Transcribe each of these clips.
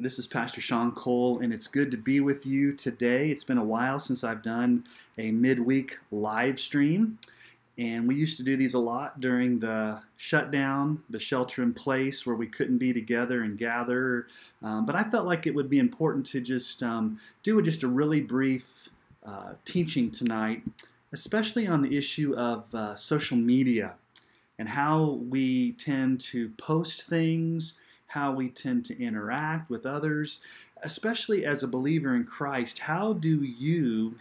This is Pastor Sean Cole, and it's good to be with you today. It's been a while since I've done a midweek live stream, and we used to do these a lot during the shutdown, the shelter in place, where we couldn't be together and gather. Um, but I felt like it would be important to just um, do just a really brief uh, teaching tonight, especially on the issue of uh, social media and how we tend to post things how we tend to interact with others, especially as a believer in Christ. How do you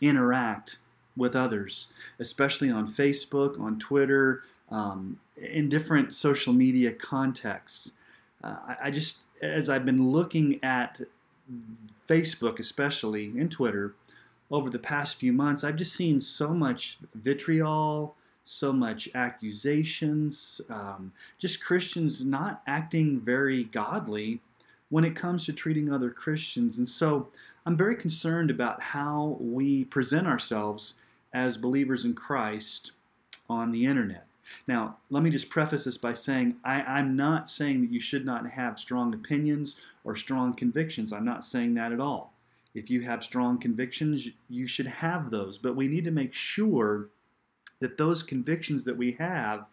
interact with others, especially on Facebook, on Twitter, um, in different social media contexts? Uh, I, I just, as I've been looking at Facebook, especially, and Twitter, over the past few months, I've just seen so much vitriol, so much accusations, um, just Christians not acting very godly when it comes to treating other Christians. And so I'm very concerned about how we present ourselves as believers in Christ on the internet. Now, let me just preface this by saying I, am not saying that you should not have strong opinions or strong convictions. I'm not saying that at all. If you have strong convictions, you should have those. But we need to make sure that those convictions that we have,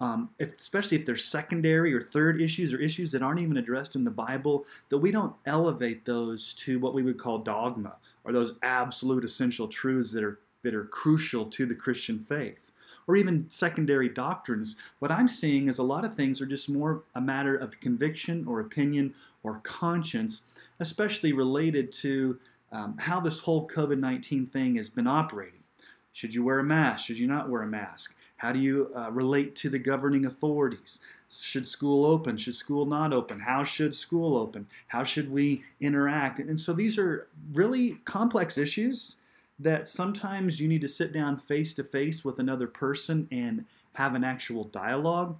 um, if, especially if they're secondary or third issues or issues that aren't even addressed in the Bible, that we don't elevate those to what we would call dogma or those absolute essential truths that are that are crucial to the Christian faith or even secondary doctrines. What I'm seeing is a lot of things are just more a matter of conviction or opinion or conscience, especially related to um, how this whole COVID 19 thing has been operating. Should you wear a mask? Should you not wear a mask? How do you uh, relate to the governing authorities? Should school open? Should school not open? How should school open? How should we interact? And so these are really complex issues that sometimes you need to sit down face to face with another person and have an actual dialogue.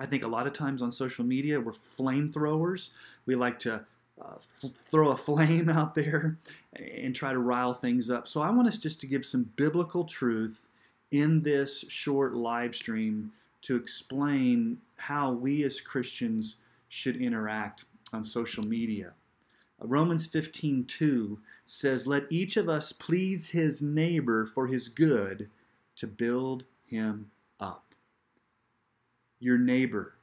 I think a lot of times on social media, we're flamethrowers. We like to uh, f- throw a flame out there and try to rile things up. So I want us just to give some biblical truth in this short live stream to explain how we as Christians should interact on social media. Uh, Romans 15:2 says, "Let each of us please his neighbor for his good to build him up." Your neighbor,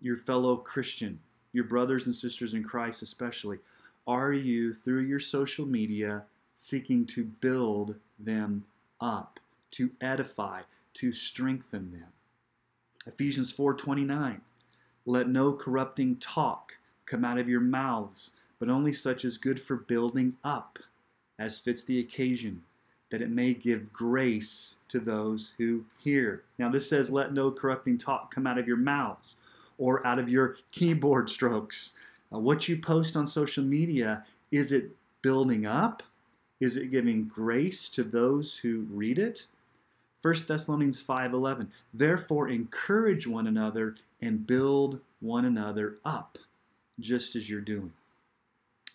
your fellow Christian, your brothers and sisters in Christ especially, are you, through your social media, seeking to build them up, to edify, to strengthen them? Ephesians 4:29 Let no corrupting talk come out of your mouths, but only such as good for building up, as fits the occasion, that it may give grace to those who hear. Now this says let no corrupting talk come out of your mouths or out of your keyboard strokes. Uh, what you post on social media, is it building up? Is it giving grace to those who read it? 1 Thessalonians 5:11 Therefore encourage one another and build one another up just as you're doing.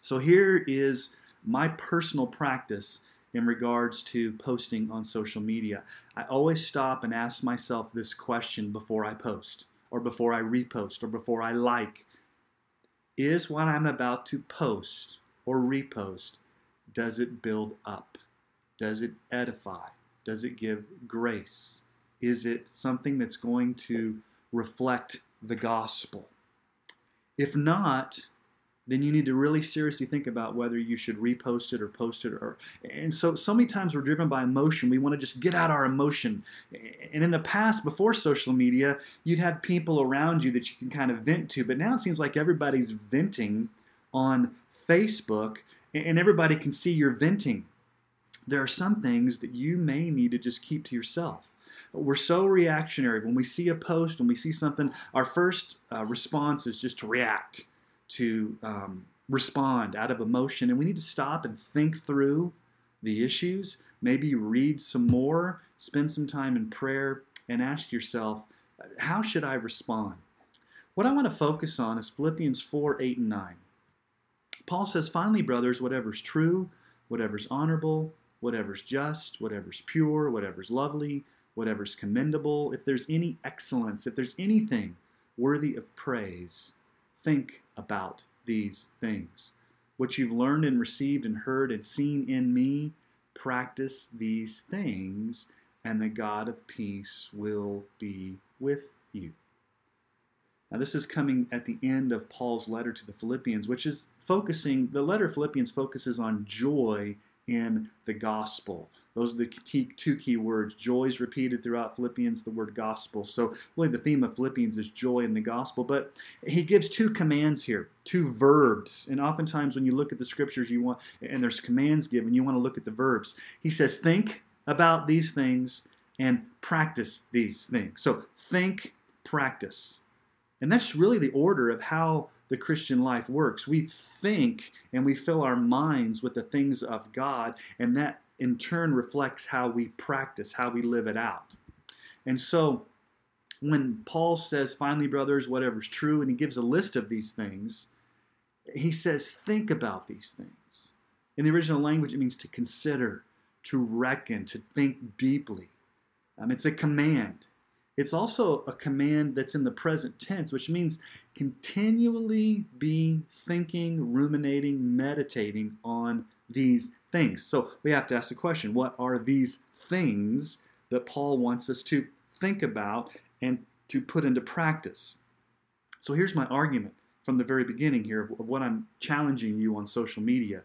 So here is my personal practice in regards to posting on social media. I always stop and ask myself this question before I post or before I repost or before I like. Is what I'm about to post or repost, does it build up? Does it edify? Does it give grace? Is it something that's going to reflect the gospel? If not, then you need to really seriously think about whether you should repost it or post it or and so so many times we're driven by emotion. We want to just get out our emotion. And in the past before social media you'd have people around you that you can kind of vent to but now it seems like everybody's venting on facebook and everybody can see you're venting. There are some things that you may need to just keep to yourself. We're so reactionary. When we see a post when we see something our first uh, response is just to react to um, respond out of emotion. And we need to stop and think through the issues, maybe read some more, spend some time in prayer, and ask yourself, how should I respond? What I want to focus on is Philippians 4 8 and 9. Paul says, Finally, brothers, whatever's true, whatever's honorable, whatever's just, whatever's pure, whatever's lovely, whatever's commendable, if there's any excellence, if there's anything worthy of praise, think about these things. What you've learned and received and heard and seen in me, practice these things, and the God of peace will be with you. Now, this is coming at the end of Paul's letter to the Philippians, which is focusing, the letter Philippians focuses on joy in the gospel. Those are the two key words. Joy is repeated throughout Philippians, the word gospel. So, really, the theme of Philippians is joy in the gospel. But he gives two commands here, two verbs. And oftentimes, when you look at the scriptures, you want, and there's commands given, you want to look at the verbs. He says, think about these things and practice these things. So, think, practice. And that's really the order of how the Christian life works. We think and we fill our minds with the things of God, and that in turn reflects how we practice, how we live it out. And so, when Paul says, finally, brothers, whatever's true, and he gives a list of these things, he says, think about these things. In the original language, it means to consider, to reckon, to think deeply. Um, it's a command. It's also a command that's in the present tense, which means continually be thinking, ruminating, meditating on these things. So we have to ask the question what are these things that Paul wants us to think about and to put into practice? So here's my argument from the very beginning here of what I'm challenging you on social media.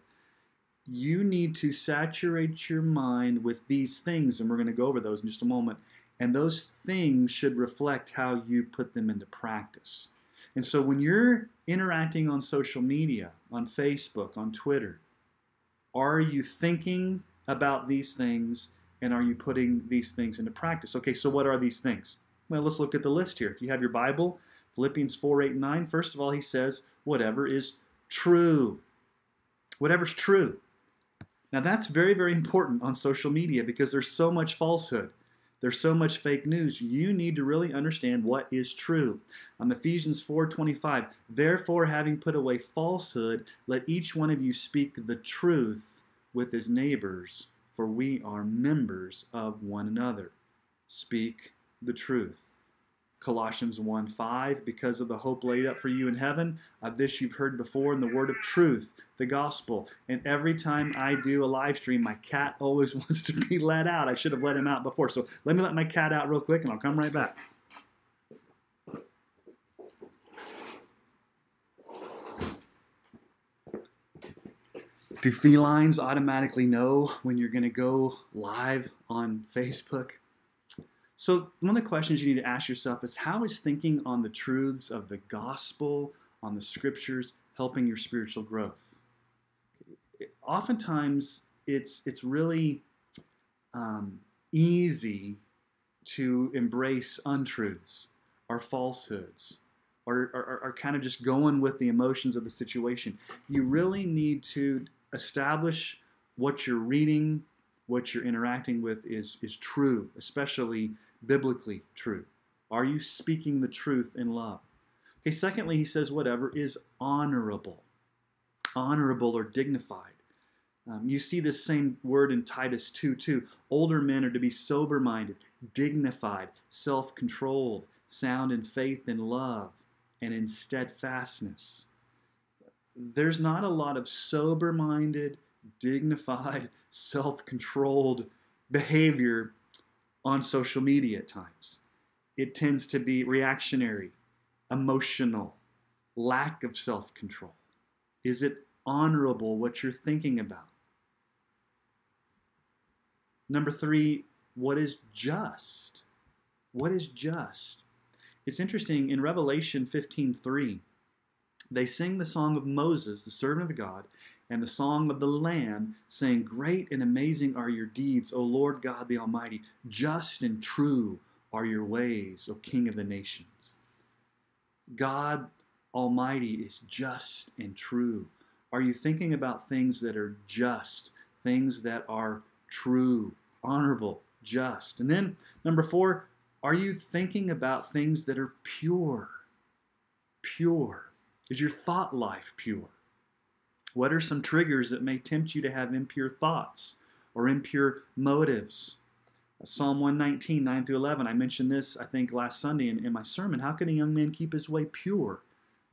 You need to saturate your mind with these things, and we're going to go over those in just a moment and those things should reflect how you put them into practice. And so when you're interacting on social media, on Facebook, on Twitter, are you thinking about these things and are you putting these things into practice? Okay, so what are these things? Well, let's look at the list here. If you have your Bible, Philippians 4 8 9, first of all, he says, whatever is true. Whatever's true. Now, that's very, very important on social media because there's so much falsehood. There's so much fake news. You need to really understand what is true. Um, Ephesians 4:25. Therefore, having put away falsehood, let each one of you speak the truth with his neighbors, for we are members of one another. Speak the truth. Colossians 1 5, because of the hope laid up for you in heaven. Of this you've heard before in the word of truth, the gospel. And every time I do a live stream, my cat always wants to be let out. I should have let him out before. So let me let my cat out real quick and I'll come right back. Do felines automatically know when you're going to go live on Facebook? So, one of the questions you need to ask yourself is how is thinking on the truths of the gospel, on the scriptures, helping your spiritual growth? Oftentimes, it's, it's really um, easy to embrace untruths or falsehoods or, or, or kind of just going with the emotions of the situation. You really need to establish what you're reading, what you're interacting with is, is true, especially biblically true? Are you speaking the truth in love? Okay, secondly, he says whatever is honorable, honorable or dignified. Um, you see this same word in Titus 2 2. Older men are to be sober minded, dignified, self controlled, sound in faith and love, and in steadfastness. There's not a lot of sober minded, dignified, self controlled behavior on social media at times. It tends to be reactionary, emotional, lack of self control. Is it honorable what you're thinking about? Number three, what is just? What is just? It's interesting in Revelation 15:3, they sing the song of Moses, the servant of God, and the song of the Lamb, saying, Great and amazing are your deeds, O Lord God the Almighty. Just and true are your ways, O King of the nations. God Almighty is just and true. Are you thinking about things that are just, things that are true, honorable, just? And then, number four, are you thinking about things that are pure? Pure. Is your thought life pure? What are some triggers that may tempt you to have impure thoughts or impure motives? Uh, Psalm 119, 9 through 11. I mentioned this, I think, last Sunday in, in my sermon. How can a young man keep his way pure?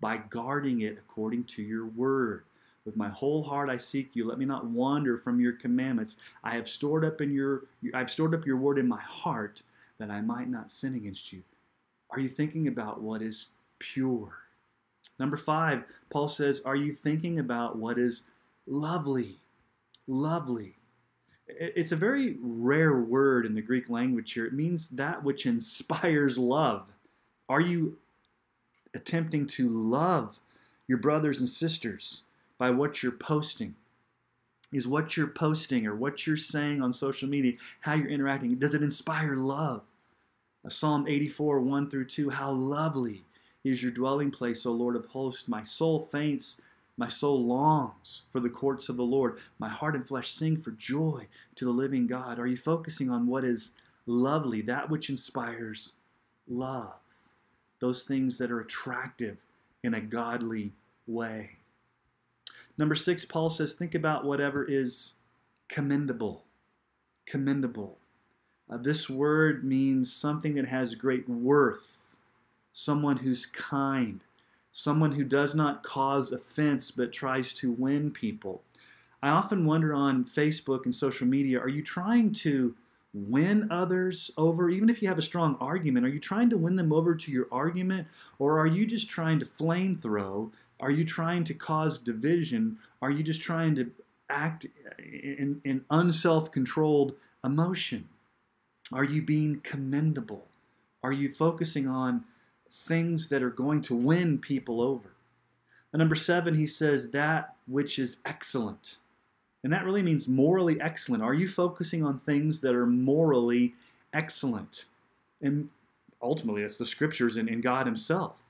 by guarding it according to your word. With my whole heart I seek you. Let me not wander from your commandments. I have stored up in your I've stored up your word in my heart that I might not sin against you. Are you thinking about what is pure? Number 5, Paul says, are you thinking about what is lovely? Lovely. It's a very rare word in the Greek language here. It means that which inspires love. Are you attempting to love your brothers and sisters by what you're posting? Is what you're posting or what you're saying on social media, how you're interacting, does it inspire love? Psalm 84, 1 through 2, how lovely is your dwelling place, O Lord of hosts. My soul faints, my soul longs for the courts of the Lord. My heart and flesh sing for joy to the living God. Are you focusing on what is lovely, that which inspires love? Those things that are attractive in a godly way. Number six, Paul says, think about whatever is commendable. Commendable. Uh, this word means something that has great worth, someone who's kind, someone who does not cause offense but tries to win people. I often wonder on Facebook and social media are you trying to win others over, even if you have a strong argument? Are you trying to win them over to your argument, or are you just trying to flamethrow are you trying to cause division? Are you just trying to act in, in unself controlled emotion? Are you being commendable? Are you focusing on things that are going to win people over? And number seven, he says, that which is excellent. And that really means morally excellent. Are you focusing on things that are morally excellent? And ultimately, that's the scriptures and, and God Himself.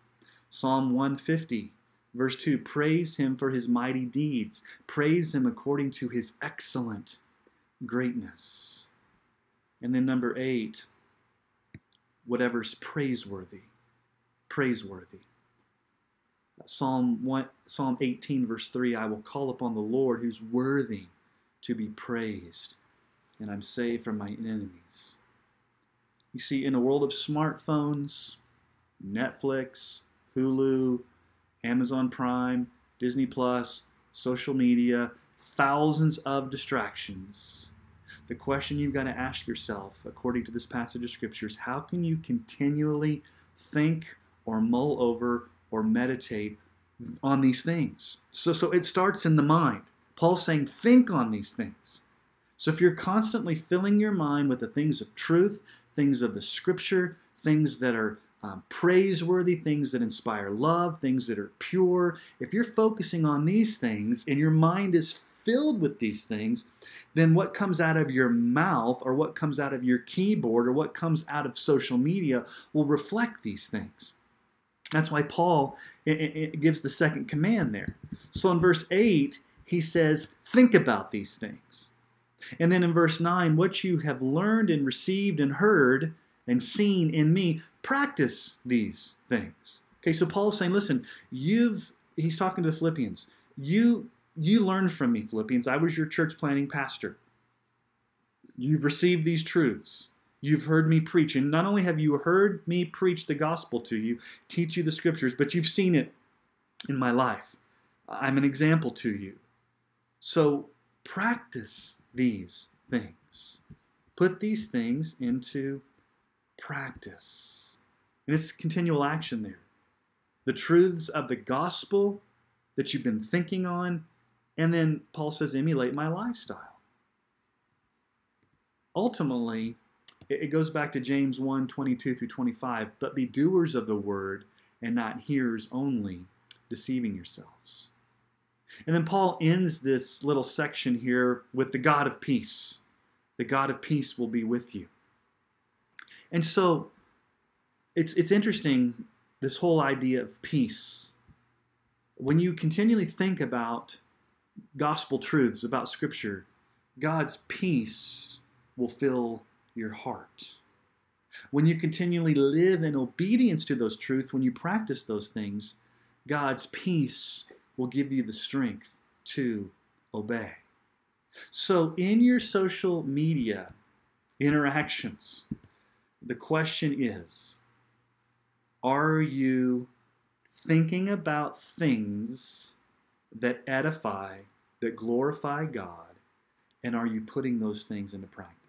Psalm 150 Verse 2 Praise him for his mighty deeds, praise him according to his excellent greatness. And then number 8 whatever's praiseworthy. Praiseworthy. Psalm 1, Psalm 18 verse 3 I will call upon the Lord who's worthy to be praised and I'm saved from my enemies. You see in a world of smartphones, Netflix, Hulu, Amazon Prime, Disney Plus, social media, thousands of distractions. The question you've got to ask yourself, according to this passage of scriptures, how can you continually think or mull over or meditate on these things? So, so it starts in the mind. Paul's saying, think on these things. So if you're constantly filling your mind with the things of truth, things of the scripture, things that are um, praiseworthy, things that inspire love, things that are pure, if you're focusing on these things and your mind is filled with these things, then what comes out of your mouth or what comes out of your keyboard or what comes out of social media will reflect these things. That's why Paul it, it gives the second command there. So in verse 8, he says, Think about these things. And then in verse 9, what you have learned and received and heard, and seen in me, practice these things. Okay, so Paul's saying, listen, you've, he's talking to the Philippians, you, you learned from me, Philippians. I was your church planting pastor. You've received these truths. You've heard me preach. And not only have you heard me preach the gospel to you, teach you the scriptures, but you've seen it in my life. I'm an example to you. So practice these things. Put these things into practice. And it's continual action there. The truths of the gospel that you've been thinking on, and then Paul says, emulate my lifestyle. Ultimately, it goes back to James 1 22 through 25. But be doers of the word and not hearers only, deceiving yourselves. And then Paul ends this little section here with the God of peace. The God of peace will be with you. And so it's it's interesting this whole idea of peace. When you continually think about gospel truths about scripture, God's peace will fill your heart. When you continually live in obedience to those truths, when you practice those things, God's peace will give you the strength to obey. So, in your social media interactions, the question is Are you thinking about things that edify, that glorify God, and are you putting those things into practice?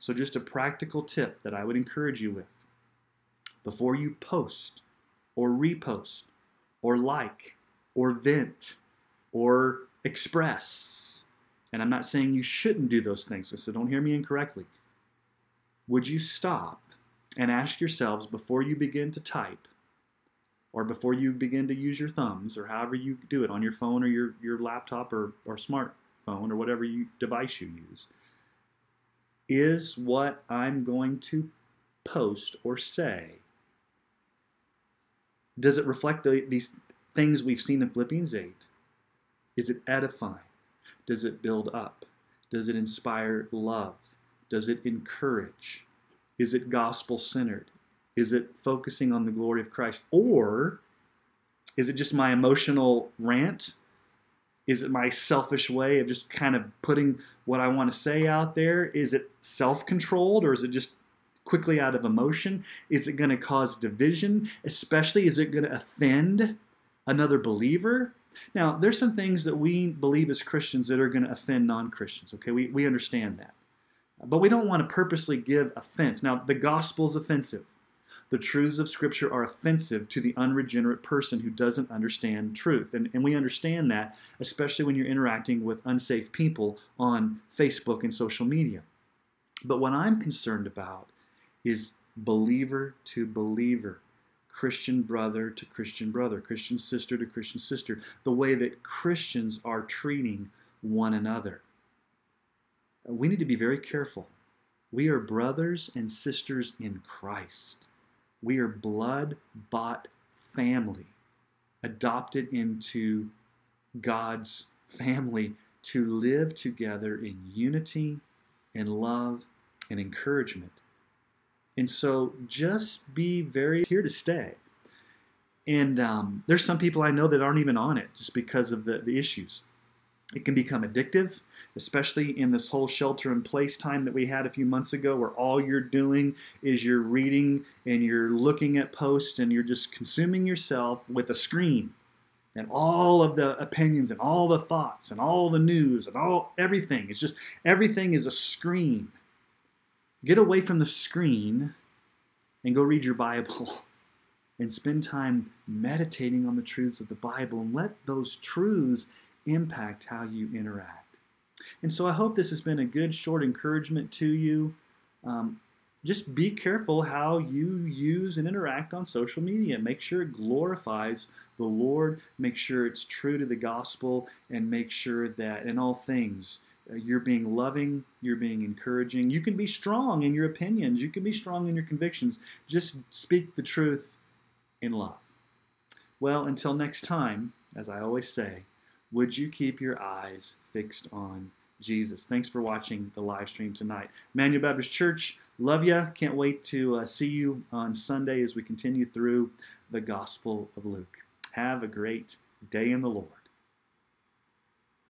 So, just a practical tip that I would encourage you with before you post or repost or like or vent or express, and I'm not saying you shouldn't do those things, so don't hear me incorrectly. Would you stop and ask yourselves before you begin to type or before you begin to use your thumbs or however you do it on your phone or your, your laptop or, or smartphone or whatever you, device you use, is what I'm going to post or say, does it reflect the, these things we've seen in Philippians 8? Is it edifying? Does it build up? Does it inspire love? Does it encourage? Is it gospel centered? Is it focusing on the glory of Christ? Or is it just my emotional rant? Is it my selfish way of just kind of putting what I want to say out there? Is it self controlled or is it just quickly out of emotion? Is it going to cause division? Especially, is it going to offend another believer? Now, there's some things that we believe as Christians that are going to offend non Christians, okay? We, we understand that. But we don't want to purposely give offense. Now, the gospel is offensive. The truths of Scripture are offensive to the unregenerate person who doesn't understand truth. And, and we understand that, especially when you're interacting with unsafe people on Facebook and social media. But what I'm concerned about is believer to believer, Christian brother to Christian brother, Christian sister to Christian sister, the way that Christians are treating one another. We need to be very careful. We are brothers and sisters in Christ. We are blood bought family, adopted into God's family to live together in unity and love and encouragement. And so just be very here to stay. And um, there's some people I know that aren't even on it just because of the, the issues. It can become addictive, especially in this whole shelter in place time that we had a few months ago, where all you're doing is you're reading and you're looking at posts and you're just consuming yourself with a screen and all of the opinions and all the thoughts and all the news and all everything. It's just everything is a screen. Get away from the screen and go read your Bible and spend time meditating on the truths of the Bible and let those truths impact how you interact. And so I hope this has been a good short encouragement to you. Um, just be careful how you use and interact on social media. Make sure it glorifies the Lord. Make sure it's true to the gospel, and make sure that in all things uh, you're being loving, you're being encouraging. You can be strong in your opinions, you can be strong in your convictions. Just speak the truth in love. Well, until next time, as I always say, would you keep your eyes fixed on Jesus? Thanks for watching the live stream tonight. Emmanuel Baptist Church, love you. Can't wait to uh, see you on Sunday as we continue through the Gospel of Luke. Have a great day in the Lord.